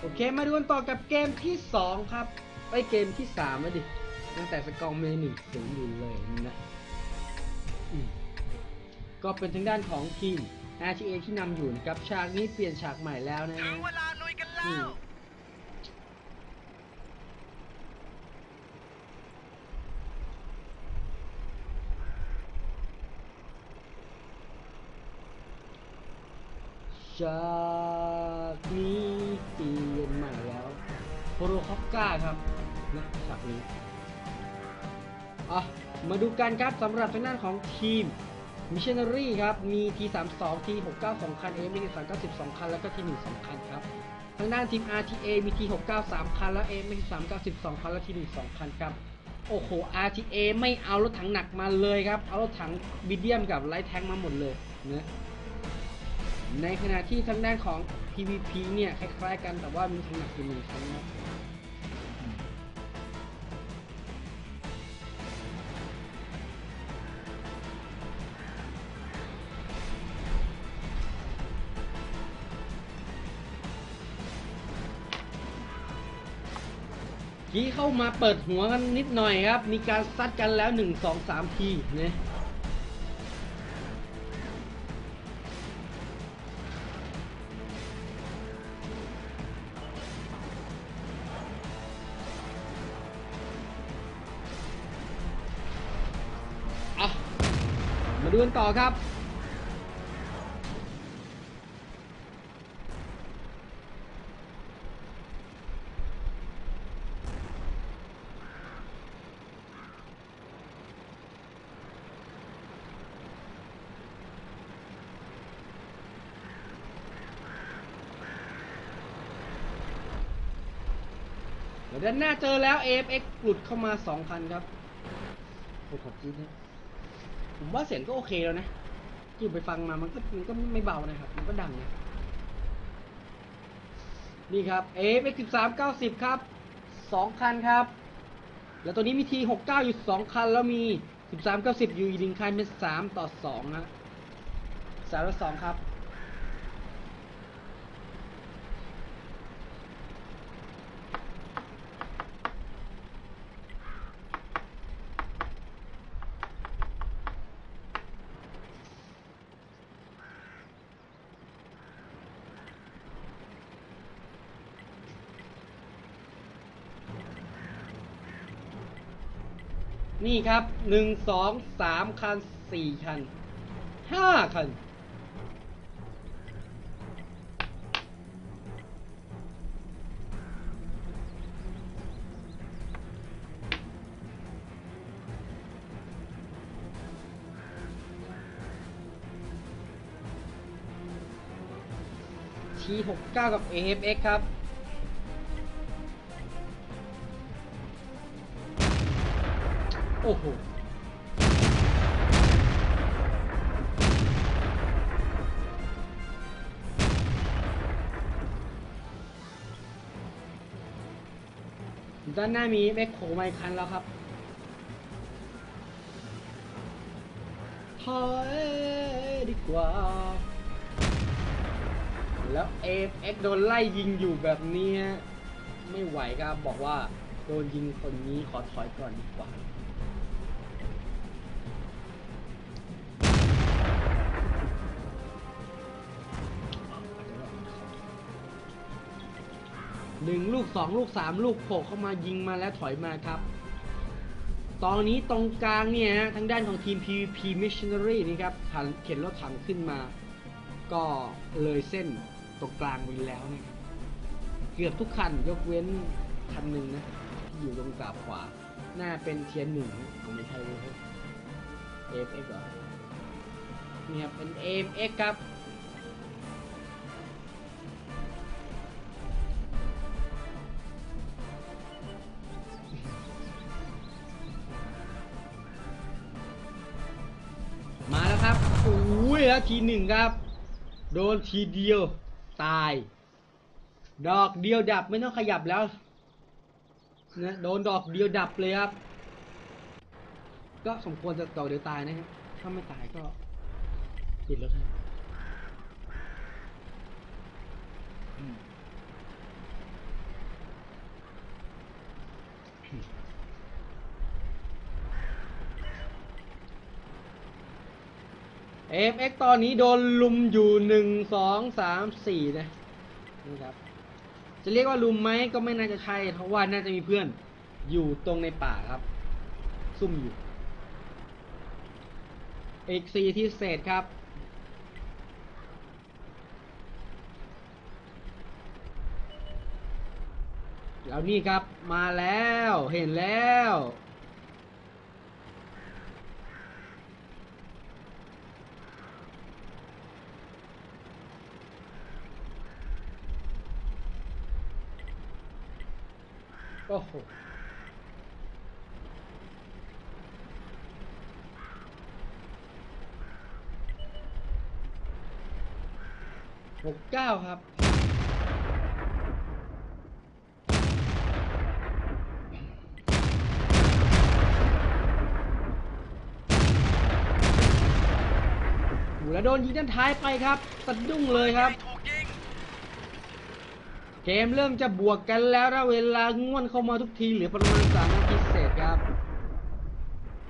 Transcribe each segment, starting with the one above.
โอเคมาดูกันต่อกับเกมที่ 2 ครับไปเกมที่3มาดิ ตั้งแต่สกอร์เมย์หนึ่งศูนย์อยู่เลยนะอืมก็เป็นทางด้านของทีม RTA ที่นำอยู่นะครับฉากนี้เปลี่ยนฉากใหม่แล้วนะถึฮะงเวลา โรคอกก้าครับนะฉากนี้อะมาดูกันครับสำหรับทางด้านของทีมมิชชันนารีครับ มี T32 T69 2 คัน AMX มี 13 90 2 คัน แล้วก็ T1 2 คันครับ ทางด้านทีม RTA มี T69 3 คัน แล้ว AMX มี 13 90 2 คัน แล้ว T1 2 คันครับ โอ้โห RTA ไม่เอารถถังหนักมาเลยครับ เอารถถัง medium กับ light tank มาหมดเลยนะในขณะที่ทางด้านของ PVP เนี่ย คล้ายๆกันแต่ว่ามีทางหนักอยู่หนึ่งครั้งนะ ทีเข้ามาเปิดหัวกันนิดหน่อยครับ มีการซัดกันแล้ว 1 2 3 ทีเนี่ยอะมาดูกันต่อครับ เดี๋ยวด้านหน้าเจอแล้ว AFX หลุดเข้ามา2คันครับโอ้ขอบคุณนะผมว่าเสียงก็โอเคแล้วนะที่ผมไปฟังมามันก็มันก็ไม่เบานะครับ มันก็ดังนะนี่ครับ AFX 13 90 ครับ2คันครับ แล้วตัวนี้มี T69 อยู่2คัน แล้วมี 13 90 อยู่อีกหนึ่งคันเป็น3ต่อ2นะ3ต่อ2ครับ นี่ครับหนึ่งสองสามคันสี่คันห้าคันทีหกเก้ากับ AFX ครับ โอ้โหด้านหน้ามีแมคโครมาอีกคันแล้วครับถอยดีกว่า แล้ว AFX โดนไล่ยิงอยู่แบบนี้ ไม่ไหวครับบอกว่า โดนยิงคนนี้ขอถอยก่อนดีกว่า หนึ่งลูกสองลูกสามลูกโผล่เข้ามายิงมาแล้วถอยมาครับ ตอนนี้ตรงกลางเนี่ยทางด้านของทีม PVP Missionary นี่ครับถังเข็นรถถังขึ้นมา ก็เลยเส้นตรงกลางไปแล้วนะครับเกือบทุกคันยกเว้นคันหนึ่งนะที่อยู่ตรงกราบขวา หน้าเป็นเทียนหนึ่งผมไม่ใช่เลยครับ AFX เหรอเนี่ยเป็น AFX ครับ ครับโอ้ยแล้วทีหนึ่งครับ โดนทีเดียวตาย ดอกเดียวดับไม่ต้องขยับแล้วนะโดนดอกเดียวดับเลยครับ ก็สมควรจะดอกเดียวตายนะครับถ้าไม่ตายก็ติดแล้วครับ AFX ตอนนี้โดนลุมอยู่หนึ่งสองสามสี่นะนี่ครับ จะเรียกว่าลุมไหมก็ไม่น่าจะใช่เพราะว่าน่าจะมีเพื่อนอยู่ตรงในป่าครับ ซุ่มอยู่เอกสี่ที่เศษครับแล้วนี่ครับมาแล้วเห็นแล้ว โอ้โหหกเก้าครับโอ้แล้วโดนยิงด้านท้ายไปครับสะดุ้งเลยครับ มเริ่มจะบวกกันแล้วนะเวลาง่วนเข้ามาทุกทีเหลือประมาณสามนาทีเศษครับ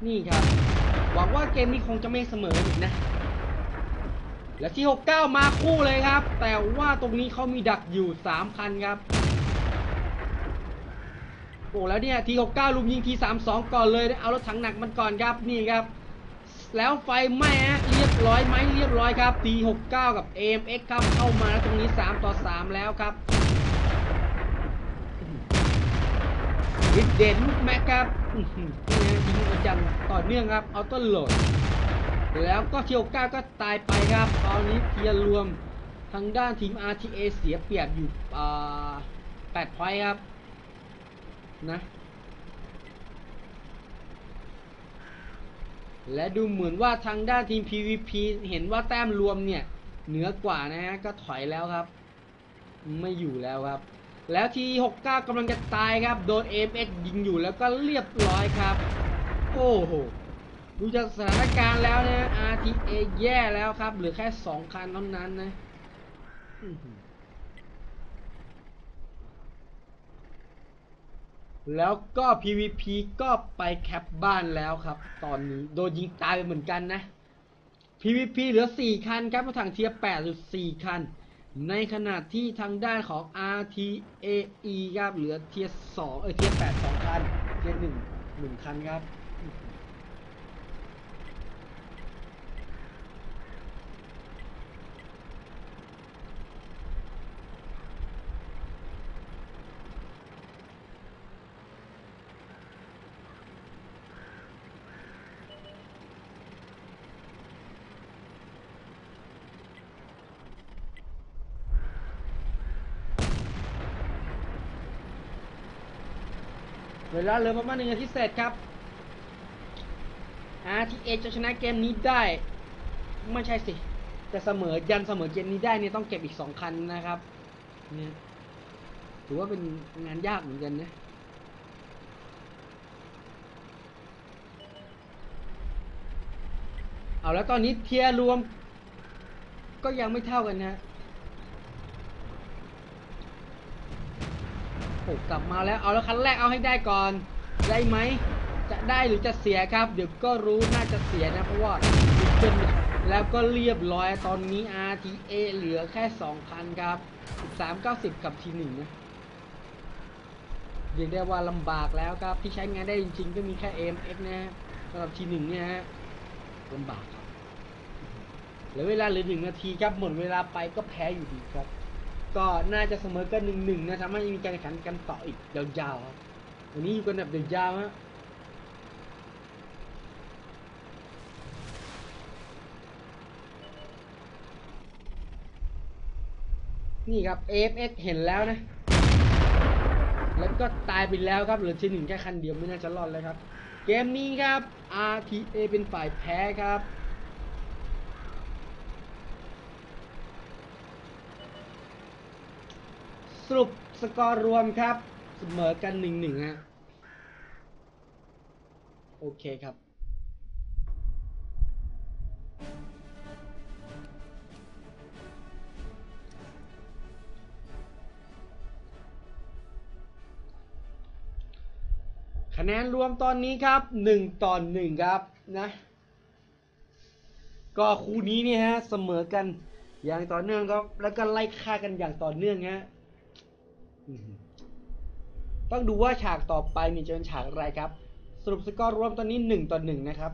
นี่ครับ หวังว่าเกมนี้คงจะไม่เสมออีกนะ และที่ 69 มาคู่เลยครับ แต่ว่าตรงนี้เขามีดักอยู่ 3 คันครับ โอ้แล้วเนี่ยที 69 ลุมยิงที 32 ก่อนเลยเอารถถังหนักมันก่อนครับนี่ครับ แล้วไฟไหม้ฮะเรียบร้อยไหมเรียบร้อยครับ T69 กับ AMX ครับเข้ามาแล้วตรงนี้ 3 ต่อ 3 แล้วครับ วิดเด่นลูกแม็กครับยิงประจังต่อเนื่องครับ เอาต้นโหลดแล้วก็ T69 ก็ตายไปครับ ตอนนี้เทียร์รวมทางด้านทีม RTA เสียเปรียบอยู่อ่า8พอยครับ นะ และดูเหมือนว่าทางด้านทีม PVP เห็นว่าแต้มรวมเนี่ย เหนือกว่านะฮะ ก็ถอยแล้วครับ ไม่อยู่แล้วครับ แล้วที 69กำลังจะตายครับ โดน AMX ยิงอยู่แล้วก็เรียบร้อยครับ โอ้โห ดูจากสถานการณ์แล้วนะ RTA แย่แล้วครับ เหลือแค่ 2 คันเท่านั้นนะแล้วก็ PVP ก็ไปแคปบ้านแล้วครับ ตอนนี้โดนยิงตายไปเหมือนกันนะ PVP เหลือ 4 คันครับมาถังเทียร์8.4 คัน ในขณะที่ทางด้านของ RTAE ครับเหลือ tier 2เอ้ย tier 8 2 คัน tier 1 1 คันครับ เวลาเหลือประมาณหนึ่งนาทีเศษครับ RTA จะชนะเกมนี้ได้ ไม่ใช่สิจะเสมอยันเสมอเกมนี้ได้เนี่ยต้องเก็บอีกสองคันนะครับ เนี่ยถือว่าเป็นงานยากเหมือนกันนะเอาแล้วตอนนี้เทียร์รวม ก็ยังไม่เท่ากันนะ โอ้กลับมาแล้วเอาแล้วคันแรกเอาให้ได้ก่อนได้ไหมจะได้หรือจะเสียครับ เดี๋ยวก็รู้น่าจะเสียนะเพราะว่าเป็นแล้วก็เรียบร้อยตอนนี้ RTA เหลือแค่2คันครับ390 กับทีหนึ่งนะเรียกได้ว่าลำบากแล้วครับ ที่ใช้งานได้จริงๆ ก็มีแค่ AMX นะฮะสำหรับทีหนึ่งเนี่ยฮะลำบากครับเหลือเวลาเหลือหนึ่งนาทีครับ หมดเวลาไปก็แพ้อยู่ดีครับ ก็น่าจะเสมอกันหนึ่งหนึ่งนะทำให้มีการแข่งขันกันต่ออีกยาวๆครับวันนี้อยู่กันแบบยาวๆฮะนี่ครับ AFX เห็นแล้วนะ แล้วก็ตายไปแล้วครับ เหลือทีหนึ่งแค่คันเดียวไม่น่าจะรอดแล้วครับ เกมนี้ครับ RTA เป็นฝ่ายแพ้ครับ รุปสกอร์รวมครับ เสมอกันหนึ่งหนึ่งฮะ โอเคครับ คะแนนรวมตอนนี้ครับหนึ่งต่อหนึ่งครับนะ ก็คู่นี้เนี่ยฮะ เสมอกันอย่างต่อเนื่องครับ แล้วก็ไล่ฆ่ากันอย่างต่อเนื่องฮะ ต้องดูว่าฉากต่อไปนี่จะเป็นฉากอะไรครับ สรุปสกอร์รวมตอนนี้หนึ่งต่อหนึ่งนะครับ